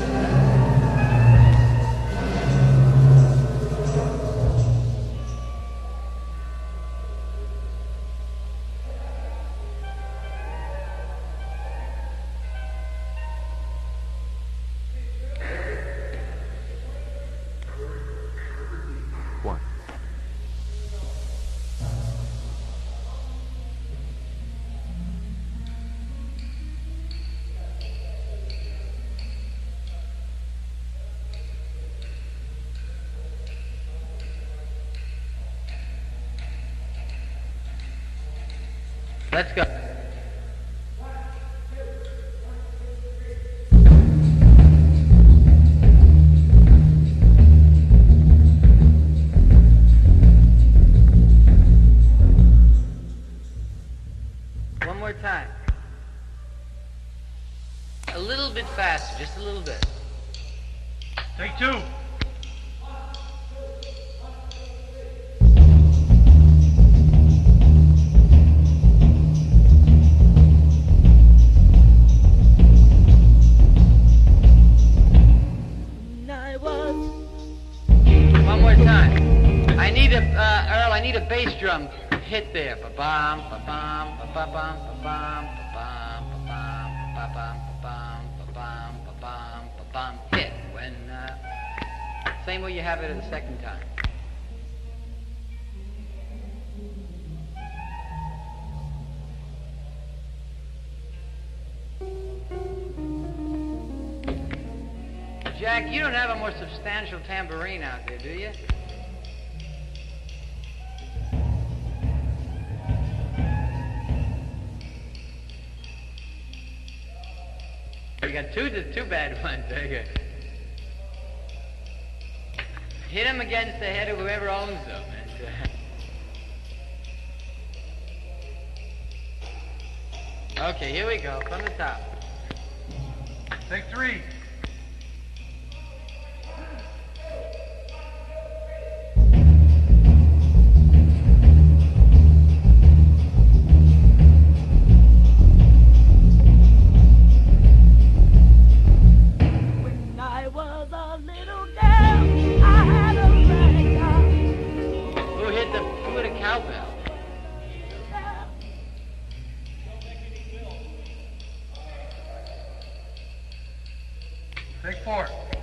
Amen. Let's go. Uh, Earl. I need a bass drum hit there. Ba bum ba bum ba ba bum ba bum ba bum ba bum ba bum ba bum ba bum ba bum ba bum hit when uh, same way you have it the second time. Jack, you don't have a more substantial tambourine out there, do you? You got two two bad ones. Very good. Hit them against the head of whoever owns them. And, uh... Okay, here we go from the top. Take three. Big four.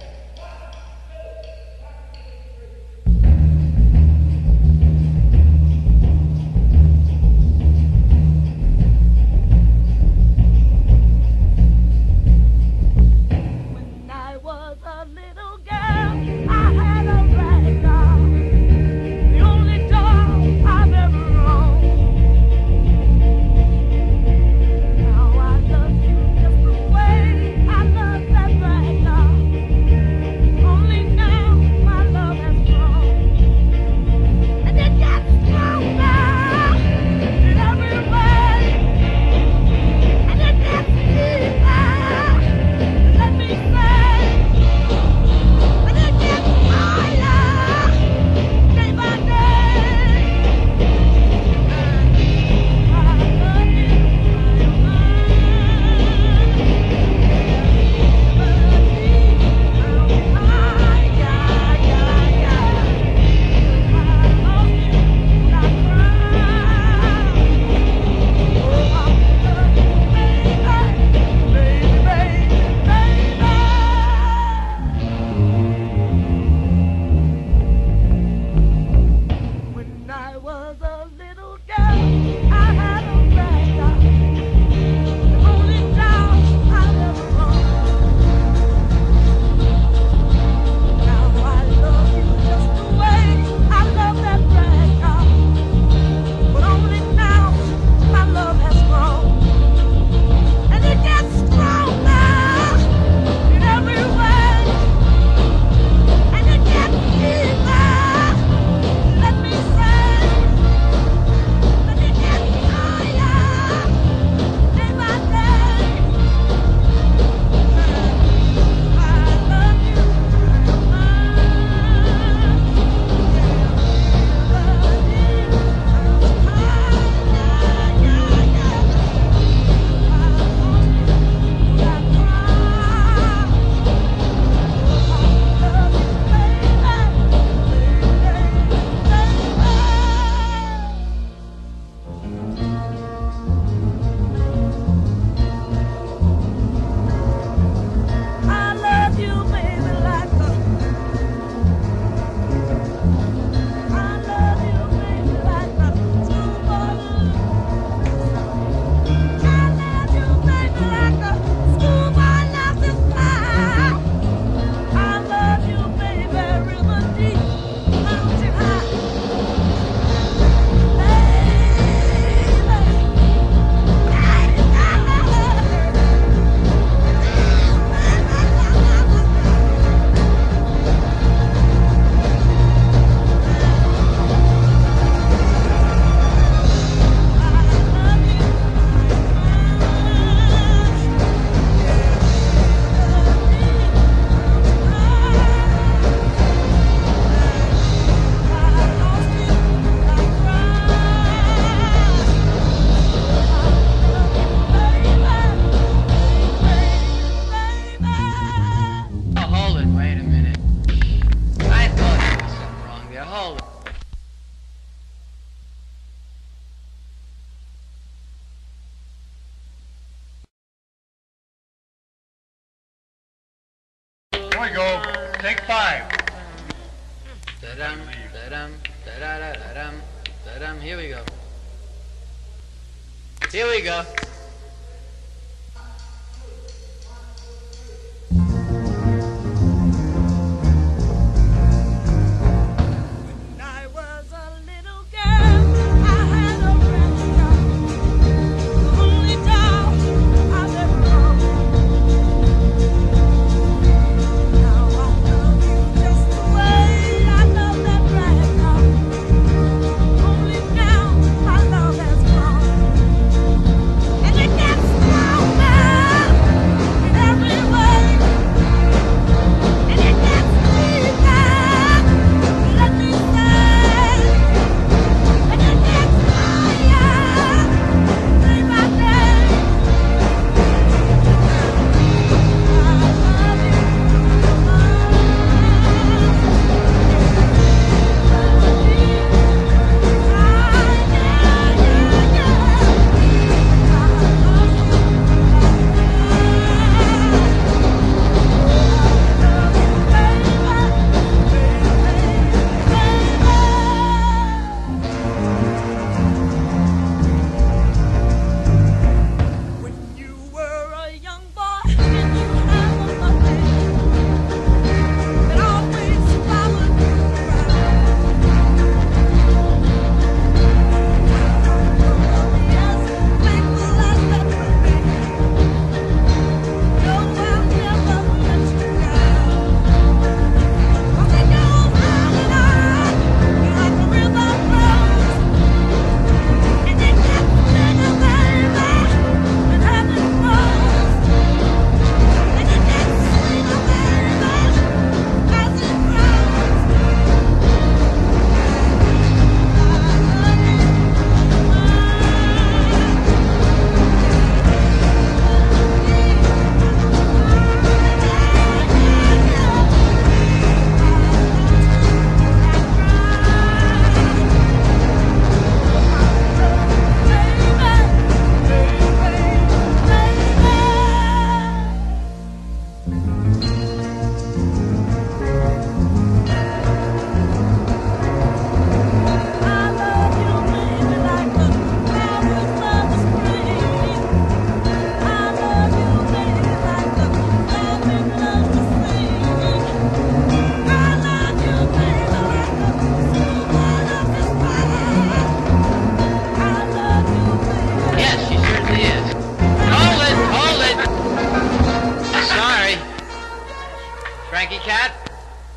Frankie Capp,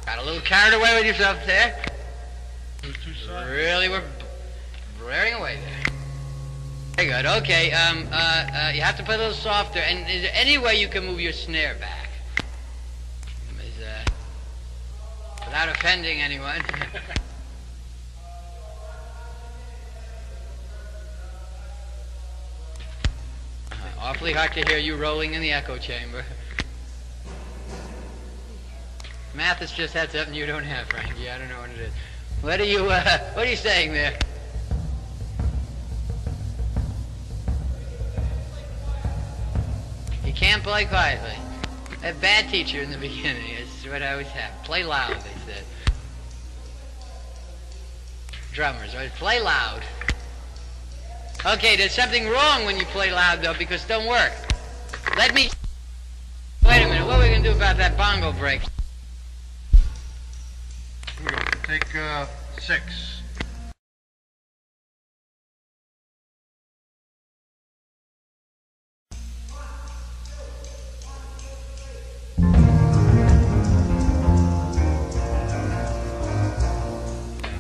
got a little carried away with yourself there. Really, we're blaring away there. Very good. Okay. Um. Uh. uh you have to play a little softer. And is there any way you can move your snare back? Is, uh, without offending anyone. Uh, awfully hard to hear you rolling in the echo chamber. Mathis just had something you don't have, Frankie. I don't know what it is. What are you, uh, what are you saying there? He can't play quietly. A bad teacher in the beginning is what I always have. Play loud, they said. Drummers, right? Play loud. Okay, there's something wrong when you play loud, though, because it don't work. Let me... Wait a minute, what are we going to do about that bongo break? Take uh, six.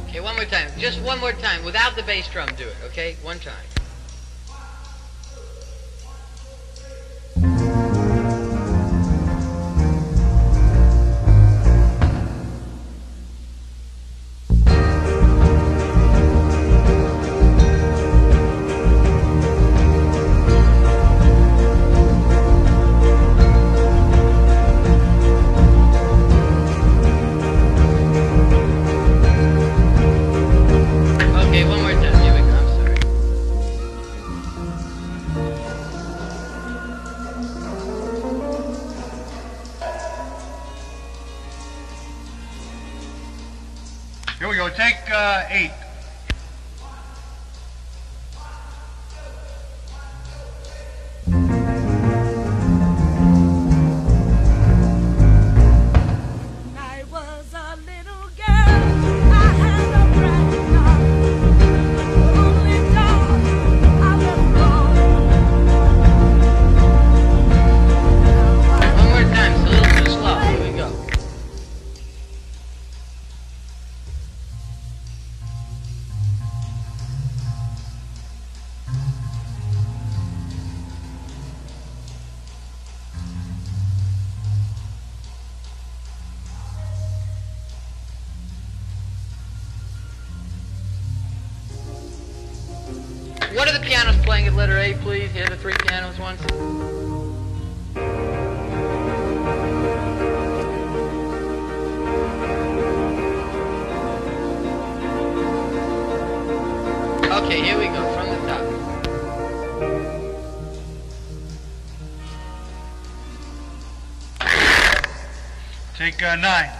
Okay, one more time. Just one more time. Without the bass drum, do it, okay? One time. the pianos playing at letter A, please. Here are the three pianos once. Okay, here we go, from the top. Take uh, nine.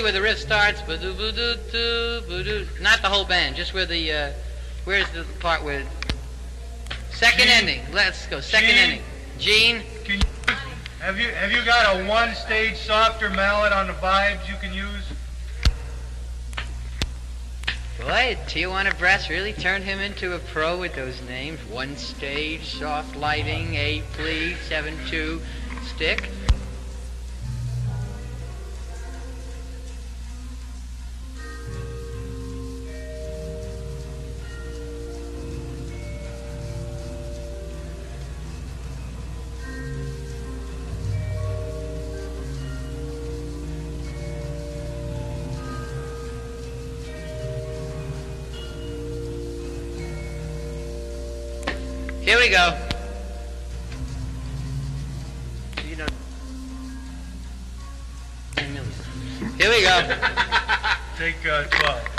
Where the riff starts, not the whole band, just where the, uh, where's the part with second Gene, ending, let's go, second Gene, ending. Gene? You, have, you, have you got a one-stage softer mallet on the vibes you can use? Boy, Tijuana Brass really turned him into a pro with those names. One stage, soft lighting, eight please, seven two, stick. Here we go. Here we go. Take uh, 12.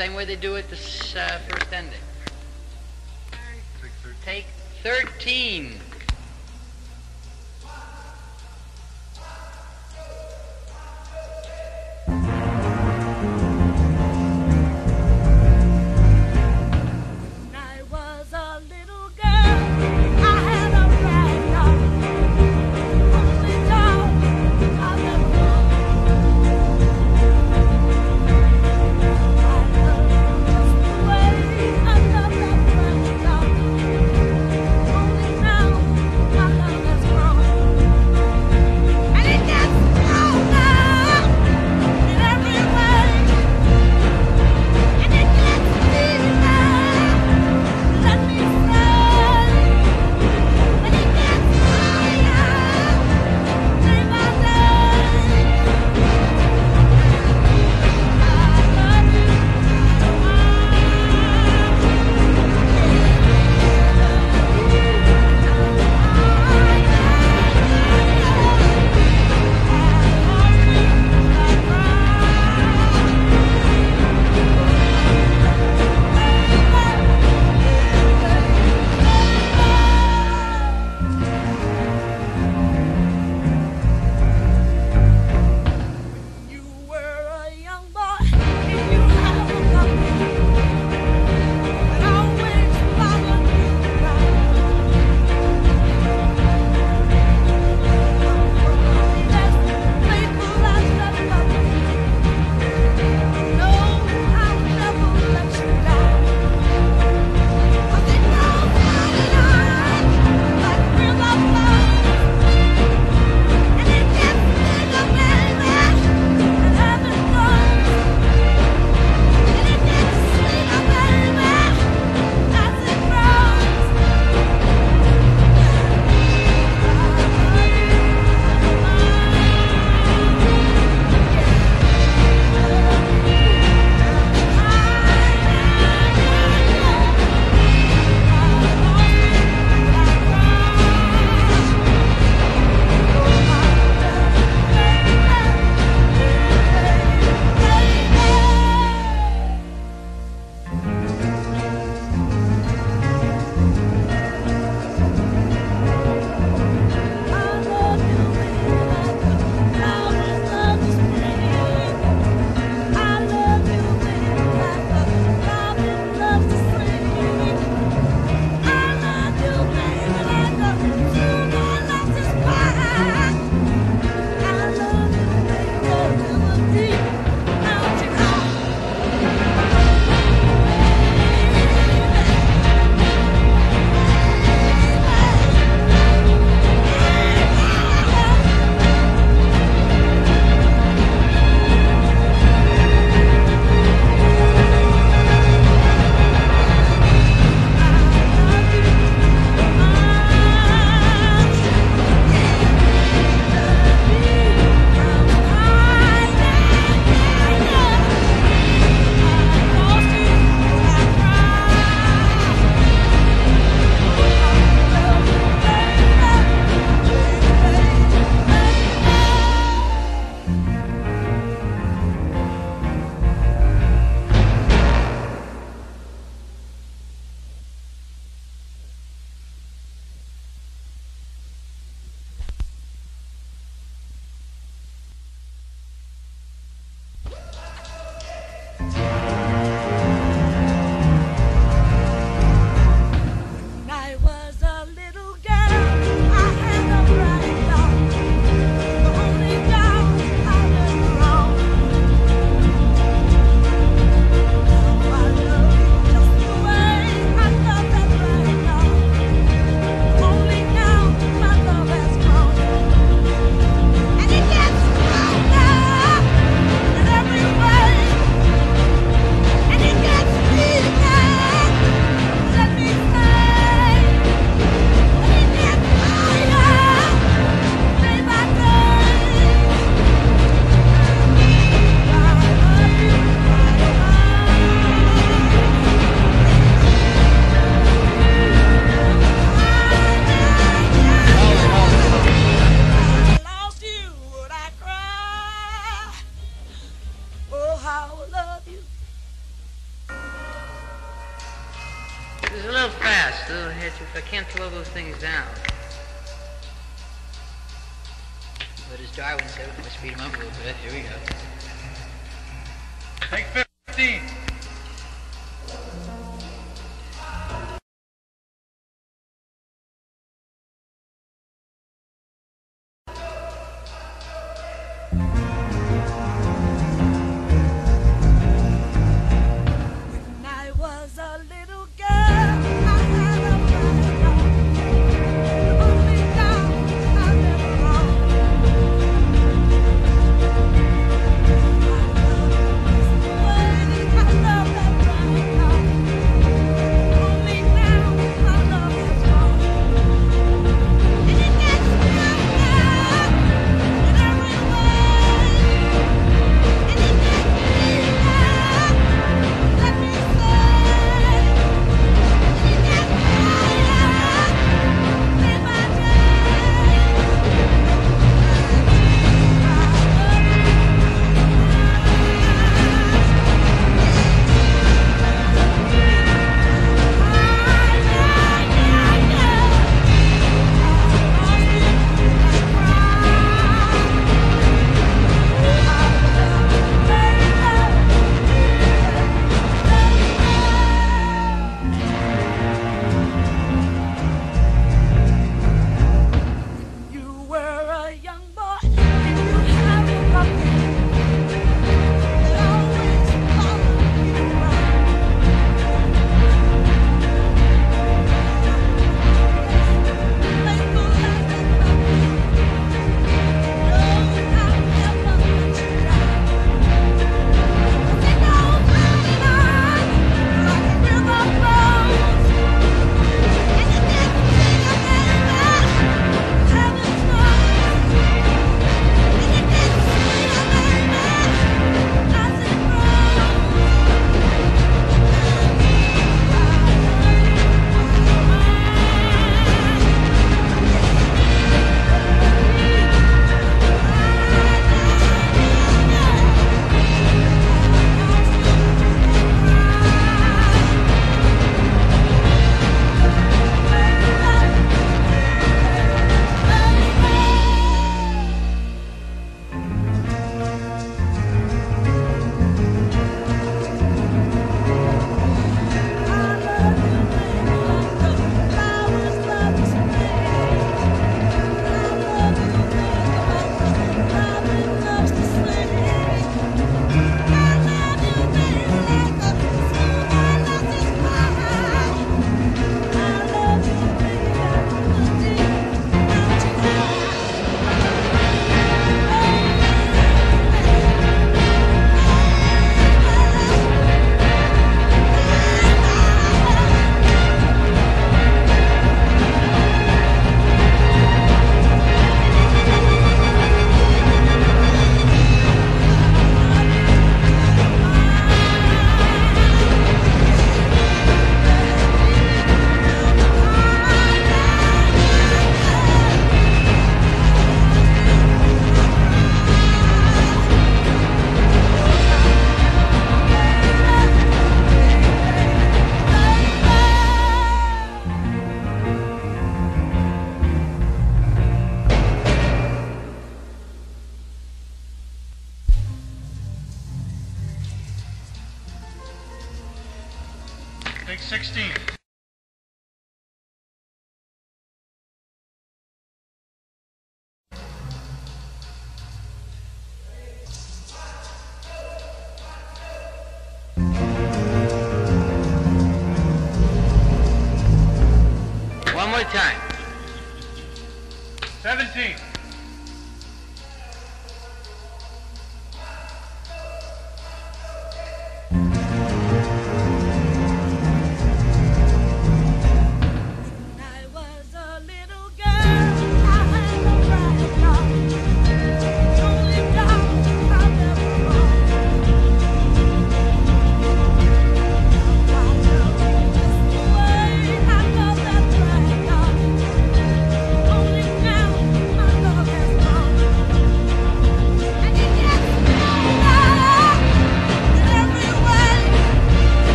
same way they do it the